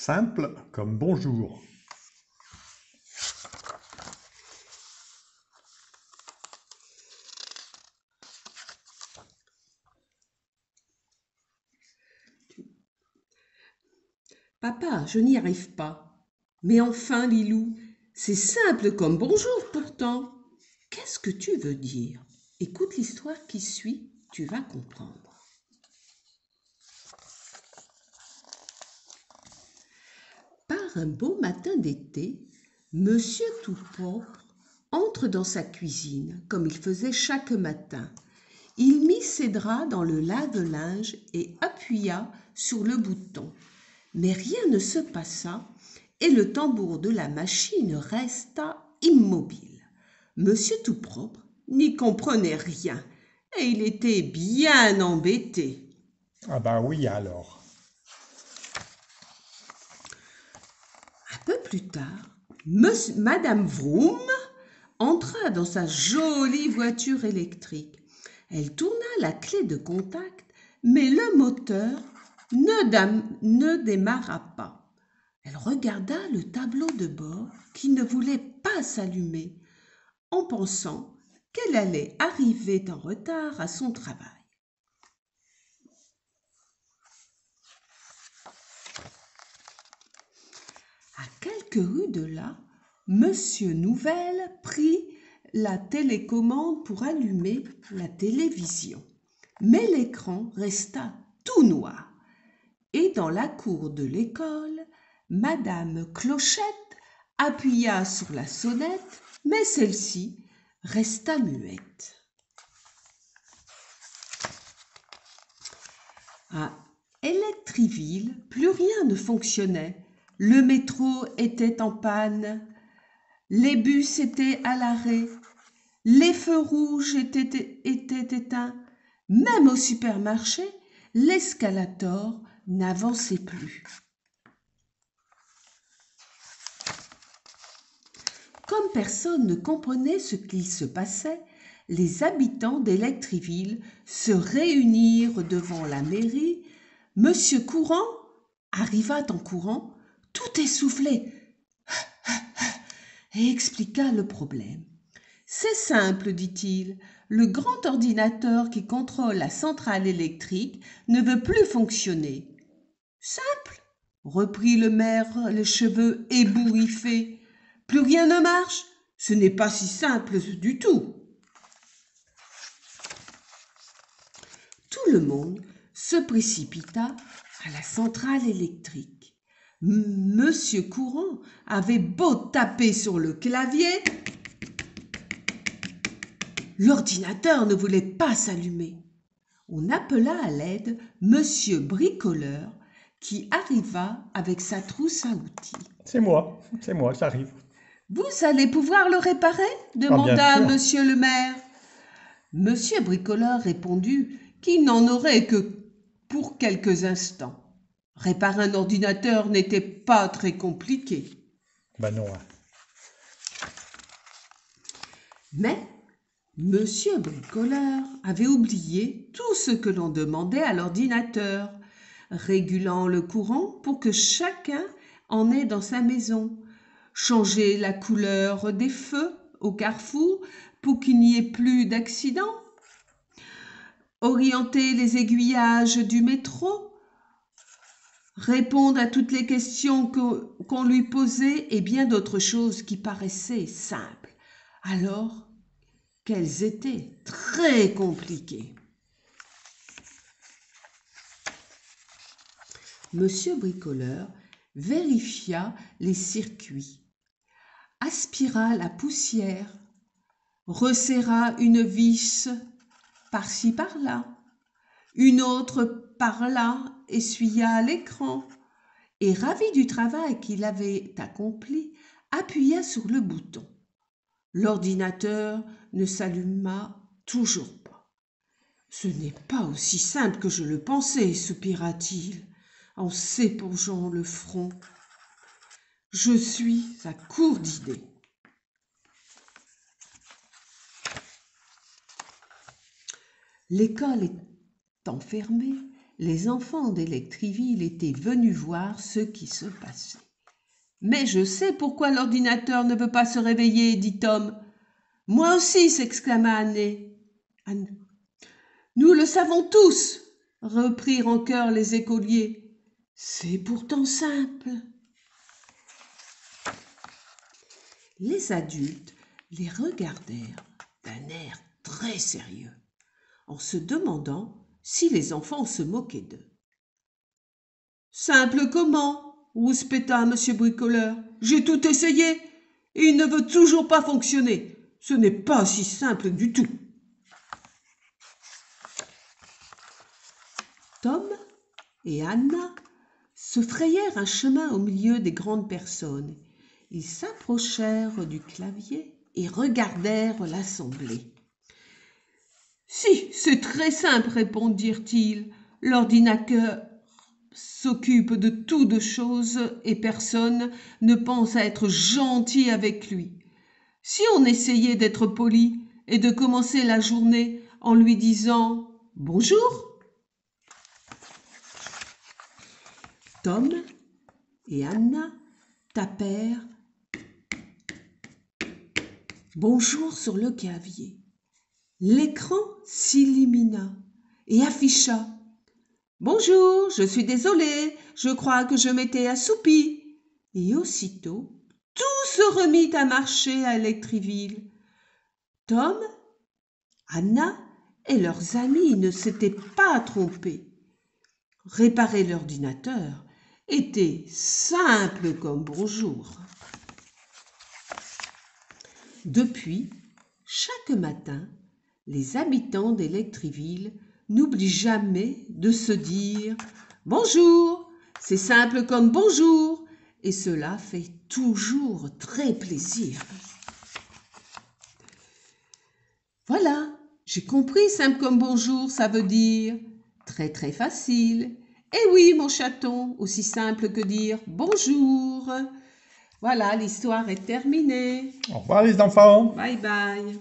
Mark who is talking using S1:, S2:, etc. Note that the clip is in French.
S1: Simple comme bonjour.
S2: Papa, je n'y arrive pas. Mais enfin, Lilou, c'est simple comme bonjour pourtant. Qu'est-ce que tu veux dire? Écoute l'histoire qui suit, tu vas comprendre. Un beau matin d'été, Monsieur Tout-Propre entre dans sa cuisine, comme il faisait chaque matin. Il mit ses draps dans le lave-linge et appuya sur le bouton. Mais rien ne se passa et le tambour de la machine resta immobile. Monsieur Tout-Propre n'y comprenait rien et il était bien embêté.
S1: Ah bah oui alors.
S2: Plus tard, Madame Vroom entra dans sa jolie voiture électrique. Elle tourna la clé de contact, mais le moteur ne, ne démarra pas. Elle regarda le tableau de bord qui ne voulait pas s'allumer, en pensant qu'elle allait arriver en retard à son travail. À quelques rues de là, Monsieur Nouvelle prit la télécommande pour allumer la télévision. Mais l'écran resta tout noir. Et dans la cour de l'école, Madame Clochette appuya sur la sonnette, mais celle-ci resta muette. À Electriville, plus rien ne fonctionnait le métro était en panne, les bus étaient à l'arrêt, les feux rouges étaient, éteints, même au supermarché, l'escalator n'avançait plus. Comme personne ne comprenait ce qui se passait, les habitants d'Electriville se réunirent devant la mairie. Monsieur Courant arriva en courant essoufflé, et expliqua le problème. C'est simple, dit-il. Le grand ordinateur qui contrôle la centrale électrique ne veut plus fonctionner. Simple, reprit le maire, les cheveux ébouriffés. Plus rien ne marche. Ce n'est pas si simple du tout. Tout le monde se précipita à la centrale électrique. Monsieur Courant avait beau taper sur le clavier, l'ordinateur ne voulait pas s'allumer. On appela à l'aide Monsieur Bricoleur qui arriva avec sa trousse à outils.
S1: C'est moi, c'est moi, j'arrive.
S2: Vous allez pouvoir le réparer? demanda ah, Monsieur le maire. Monsieur Bricoleur répondit qu'il n'en aurait que pour quelques instants. Réparer un ordinateur n'était pas très compliqué.
S1: Ben non. Hein.
S2: Mais Monsieur Bricoleur avait oublié tout ce que l'on demandait à l'ordinateur, régulant le courant pour que chacun en ait dans sa maison, changer la couleur des feux au carrefour pour qu'il n'y ait plus d'accidents, orienter les aiguillages du métro répondre à toutes les questions qu'on lui posait et bien d'autres choses qui paraissaient simples, alors qu'elles étaient très compliquées. Monsieur Bricoleur vérifia les circuits, aspira la poussière, resserra une vis par-ci par-là, une autre par là essuya l'écran et, ravi du travail qu'il avait accompli, appuya sur le bouton. L'ordinateur ne s'alluma toujours pas. Ce n'est pas aussi simple que je le pensais, soupira-t-il en s'épongeant le front. Je suis à court d'idées. L'école est enfermée les enfants d'Electriville étaient venus voir ce qui se passait. Mais je sais pourquoi l'ordinateur ne veut pas se réveiller, dit Tom. Moi aussi, s'exclama Anne. Anne. Nous le savons tous, reprirent en chœur les écoliers. C'est pourtant simple. Les adultes les regardèrent d'un air très sérieux, en se demandant si les enfants se moquaient d'eux. Simple comment rouspéta M. Bricoleur. J'ai tout essayé et il ne veut toujours pas fonctionner. Ce n'est pas si simple du tout. Tom et Anna se frayèrent un chemin au milieu des grandes personnes. Ils s'approchèrent du clavier et regardèrent l'assemblée. Si, c'est très simple, répondirent-ils. L'ordinateur s'occupe de toutes choses et personne ne pense à être gentil avec lui. Si on essayait d'être poli et de commencer la journée en lui disant bonjour, Tom et Anna tapèrent bonjour sur le clavier. L'écran s'illumina et afficha Bonjour, je suis désolé, je crois que je m'étais assoupi. Et aussitôt, tout se remit à marcher à Electriville. Tom, Anna et leurs amis ne s'étaient pas trompés. Réparer l'ordinateur était simple comme bonjour. Depuis, chaque matin, les habitants d'Electriville n'oublient jamais de se dire bonjour. C'est simple comme bonjour et cela fait toujours très plaisir. Voilà, j'ai compris simple comme bonjour, ça veut dire très très facile. Eh oui, mon chaton, aussi simple que dire bonjour. Voilà, l'histoire est terminée.
S1: Au revoir les enfants.
S2: Bye bye.